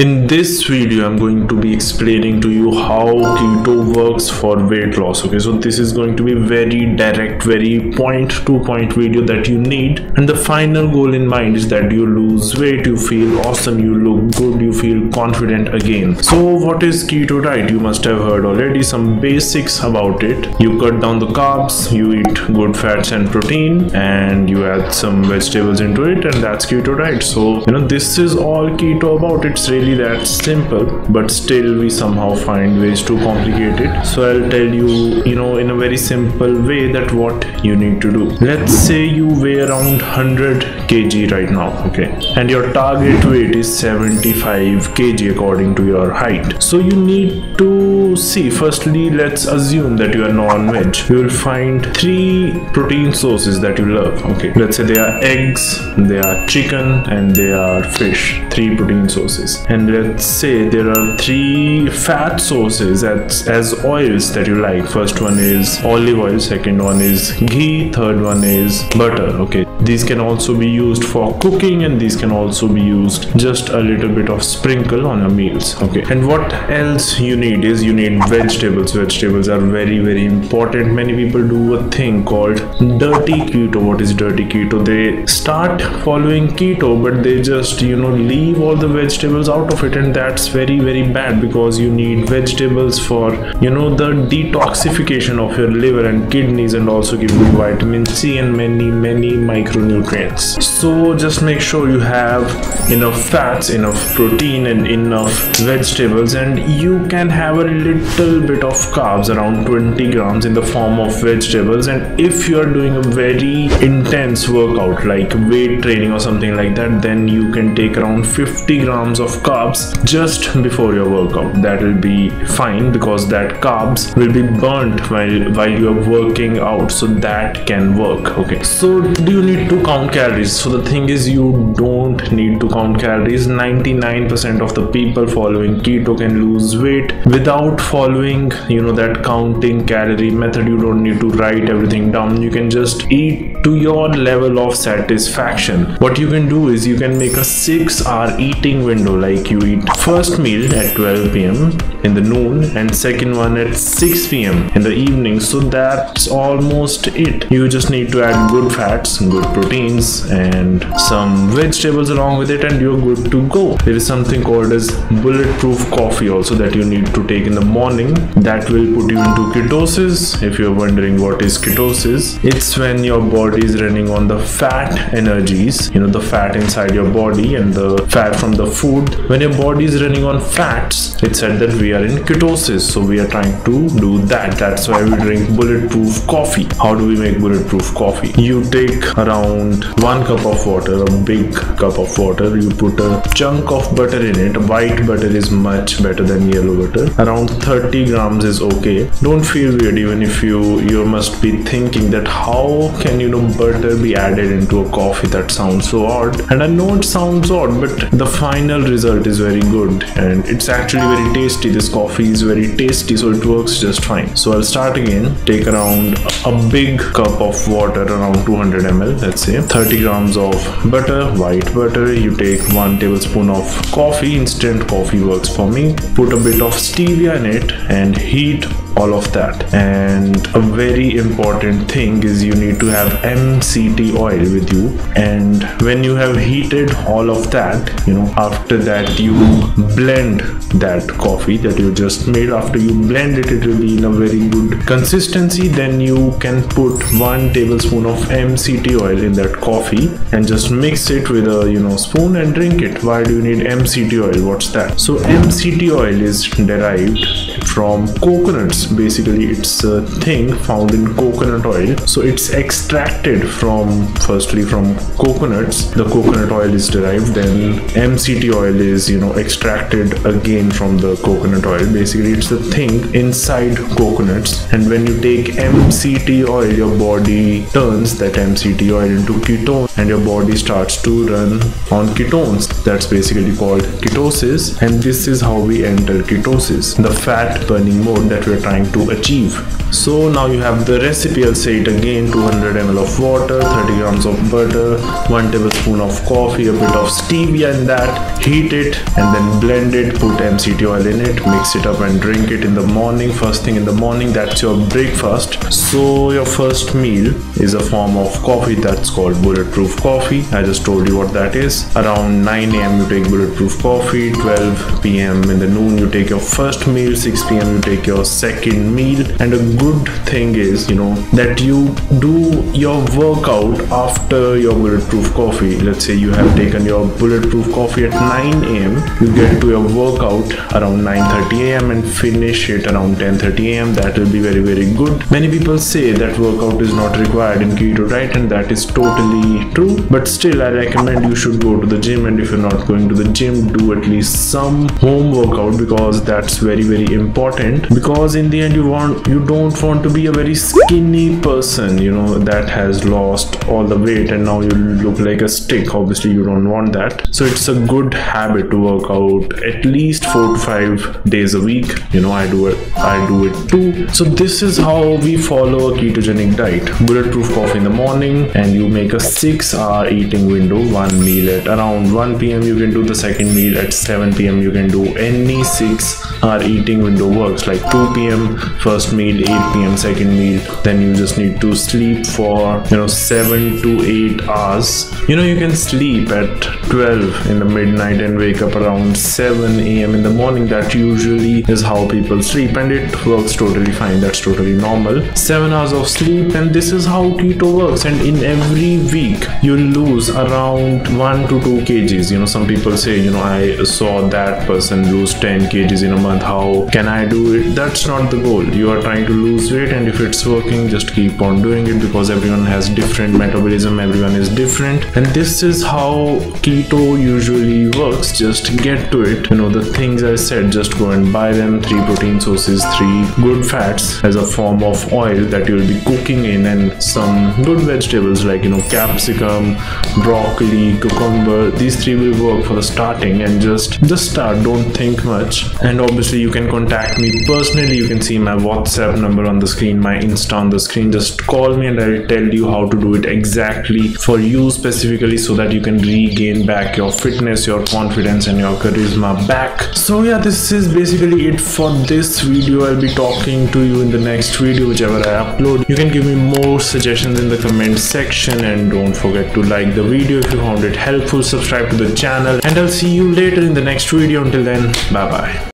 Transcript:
In this video, I'm going to be explaining to you how keto works for weight loss. Okay, so this is going to be very direct, very point to point video that you need. And the final goal in mind is that you lose weight, you feel awesome, you look good, you feel confident again. So, what is keto diet? You must have heard already some basics about it. You cut down the carbs, you eat good fats and protein, and you add some vegetables into it, and that's keto diet. So, you know, this is all keto about. It's really really that simple but still we somehow find ways to complicate it. So i'll tell you you know in a very simple way that what you need to do. Let's say you weigh around 100 kg right now okay? And your target weight is 75 kg according to your height. So you need to see firstly let's assume that you are non-veg. You will find three protein sources that you love okay? Let's say they are eggs they are chicken and they are fish. Three protein sources and let's say there are three fat sources as, as oils that you like. First one is olive oil second one is ghee third one is butter okay? These can also be used for cooking and these can also be used just a little bit of sprinkle on your meals okay? And what else you need is you need vegetables. Vegetables are very very important. Many people do a thing called dirty keto. What is dirty keto? They start following keto but they just you know leave all the vegetables out out of it and that's very very bad because you need vegetables for you know the detoxification of your liver and kidneys and also give you vitamin C and many many micronutrients. So just make sure you have enough fats enough protein and enough vegetables and you can have a little bit of carbs around 20 grams in the form of vegetables. And if you are doing a very intense workout like weight training or something like that then you can take around 50 grams of carbs carbs just before your workout. That will be fine because that carbs will be burnt while while you are working out. So that can work okay? So do you need to count calories? So the thing is you don't need to count calories. 99% of the people following keto can lose weight without following you know that counting calorie method. You don't need to write everything down. You can just eat to your level of satisfaction. What you can do is you can make a 6 hour eating window like like you eat first meal at 12 pm in the noon and second one at 6 pm in the evening so that's almost it. You just need to add good fats good proteins and some vegetables along with it and you're good to go. There is something called as bulletproof coffee also that you need to take in the morning. That will put you into ketosis. If you're wondering what is ketosis it's when your body is running on the fat energies you know the fat inside your body and the fat from the food when your body is running on fats it said that we are in ketosis. So we are trying to do that. That's why we drink bulletproof coffee. How do we make bulletproof coffee? You take around one cup of water a big cup of water. You put a chunk of butter in it. White butter is much better than yellow butter. Around 30 grams is okay. Don't feel weird even if you you must be thinking that how can you know butter be added into a coffee? That sounds so odd. And i know it sounds odd but the final result is very good and it's actually very tasty. This coffee is very tasty so it works just fine. So i'll start again. Take around a big cup of water around 200 ml let's say. 30 grams of butter white butter. You take one tablespoon of coffee. Instant coffee works for me. Put a bit of stevia in it and heat all of that. And a very important thing is you need to have MCT oil with you. And when you have heated all of that you know after that you blend that coffee that you just made. After you blend it it will be in a very good consistency. Then you can put one tablespoon of MCT oil in that coffee and just mix it with a you know spoon and drink it. Why do you need MCT oil? What's that? So MCT oil is derived from coconuts basically it's a thing found in coconut oil. So it's extracted from firstly from coconuts. The coconut oil is derived then mct oil is you know extracted again from the coconut oil. Basically it's the thing inside coconuts. And when you take mct oil your body turns that mct oil into ketone and your body starts to run on ketones. That's basically called ketosis. And this is how we enter ketosis the fat burning mode that we're trying trying to achieve. So now you have the recipe. I'll say it again. 200 ml of water 30 grams of butter 1 tablespoon of coffee a bit of stevia in that. Heat it and then blend it. Put mct oil in it. Mix it up and drink it in the morning. First thing in the morning that's your breakfast. So your first meal is a form of coffee that's called bulletproof coffee. I just told you what that is. Around 9 a.m you take bulletproof coffee. 12 p.m in the noon you take your first meal. 6 p.m you take your second meal. And a good thing is you know that you do your workout after your bulletproof coffee. Let's say you have taken your bulletproof coffee at 9 a.m you get to your workout around 9:30 a.m and finish it around 10:30 a.m that will be very very good. Many people say that workout is not required in keto diet and that is totally true. But still i recommend you should go to the gym. And if you're not going to the gym do at least some home workout because that's very very important. Because in the end you want you don't want to be a very skinny person you know that has lost all the weight and now you look like a stick. Obviously you don't want that. So it's a good habit to work out at least four to five days a week. You know i do it i do it too. So this is how we follow a ketogenic diet. Bulletproof coffee in the morning and you make a six hour eating window one meal at around 1 p.m you can do the second meal at 7 p.m you can do any six hour eating window works like 2 p.m first meal 8 p.m. second meal. Then you just need to sleep for you know seven to eight hours. You know you can sleep at 12 in the midnight and wake up around 7 a.m. in the morning. That usually is how people sleep, and it works totally fine. That's totally normal. Seven hours of sleep, and this is how keto works. And in every week you lose around one to two kgs. You know some people say you know I saw that person lose 10 kgs in a month. How can I do it? That's not the goal. You are trying to lose weight and if it's working just keep on doing it because everyone has different metabolism everyone is different. And this is how keto usually works. Just get to it. You know the things i said just go and buy them. Three protein sources three good fats as a form of oil that you'll be cooking in and some good vegetables like you know capsicum broccoli cucumber. These three will work for the starting and just just start. Don't think much. And obviously you can contact me personally you can see my whatsapp number on the screen, my Insta on the screen. Just call me and I'll tell you how to do it exactly for you specifically so that you can regain back your fitness, your confidence, and your charisma back. So, yeah, this is basically it for this video. I'll be talking to you in the next video, whichever I upload. You can give me more suggestions in the comment section and don't forget to like the video if you found it helpful. Subscribe to the channel and I'll see you later in the next video. Until then, bye bye.